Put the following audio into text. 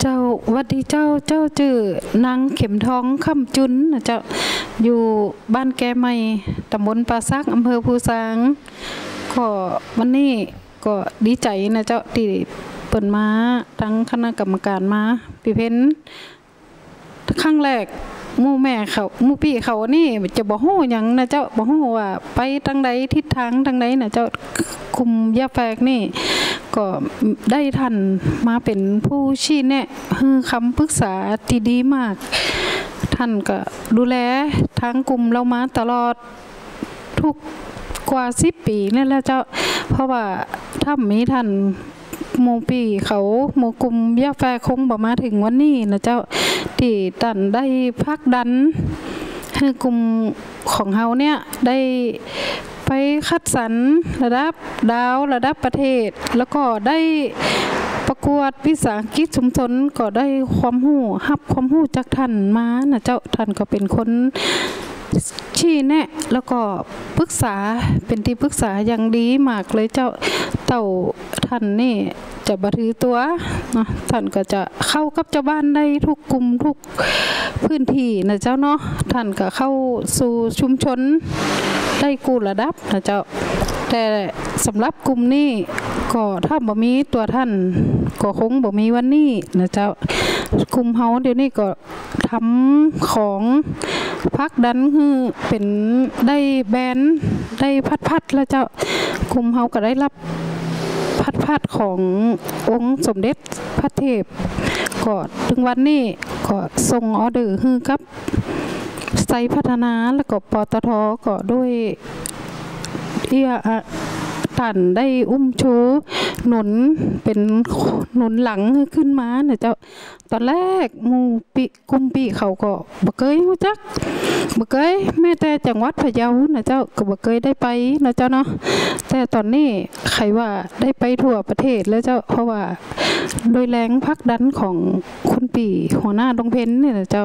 เจ้าวัดดีเจ้าเจ้าจื่อนางเข็มทองคำจุนนะเจ้าอยู่บ้านแกใหม่ตำบลปราซักอำเภอภูซางก็วันนี้ก็ดีใจนะเจ้าที่เปิดมาทั้งคณะกรรมการมาปีเพ้นครั้งแรกมู่แม่เขามู่พี่เขานี่จะบ่ฮู้ยังนะเจ้าบ่ฮู้ว่า ไปทางใดทิศทางทางใดนะเจ้าคุมยาแฝกนี่ ก็ได้ท่านมาเป็นผู้ชี้แนะคำปรึกษาที่ดีมาก ท่านก็ดูแลทางกลุ่มเรามาตลอดทุกกว่าสิบปีนี่แหละเจ้า เพราะว่าถ้ามีท่านหมูปีเขาหมูกลุ่มยาแฟคงบ่มาถึงวันนี้นะเจ้าที่ตันได้พักดันให้กลุ่มของเฮาเนี่ยได้ ไปคัดสรรระดับดาวระดับประเทศ แล้วก็ได้ประกวดวิสาหกิจชุมชนก็ได้ความรู้รับความรู้จากท่านมานะเจ้าท่านก็เป็นคนชี้แนะแล้วก็ปรึกษาเป็นที่ปรึกษาอย่างดีมากเลยเจ้าเต่าท่านนี่จะบัถือตัวเนาะท่านก็จะเข้ากับเจ้าบ้านได้ทุกกลุ่มทุก พื้นที่นะเจ้าเนาะท่านก็เข้าสู่ชุมชนได้กูระดับนะเจ้าแต่สำหรับกลุ่มนี้ก็ถ้าบ่มีตัวท่านก็คงบ่มีวันนี้นะเจ้ากลุ่มเฮาเดี๋ยวนี้ก็ทำของพักดันคือเป็นได้แบนได้พัดพัดแล้วเจ้ากลุ่มเฮาก็ได้รับพัดพัดขององค์สมเด็จพระเทพก็ถึงวันนี้ ก็ส่งออเดอร์ฮือกับไซพัฒนาแล้วก็ปตทก็ด้วยเอีย ตันได้อุ้มชูหนุนเป็นหนุนหลังขึ้นมาเนี่ยเจ้าตอนแรกมูปีกุมปีเขาก็บ่เคยรู้จักบ่เคยแม้แต่จังหวัดพะเยานะเจ้าก็บ่เคยได้ไปนะเจ้าเนาะแต่ตอนนี้ใครว่าได้ไปทั่วประเทศแล้วเจ้าเพราะว่าโดยแรงพักดันของคุณปีหัวหน้าดงเพ้นเนี่ยนะเจ้า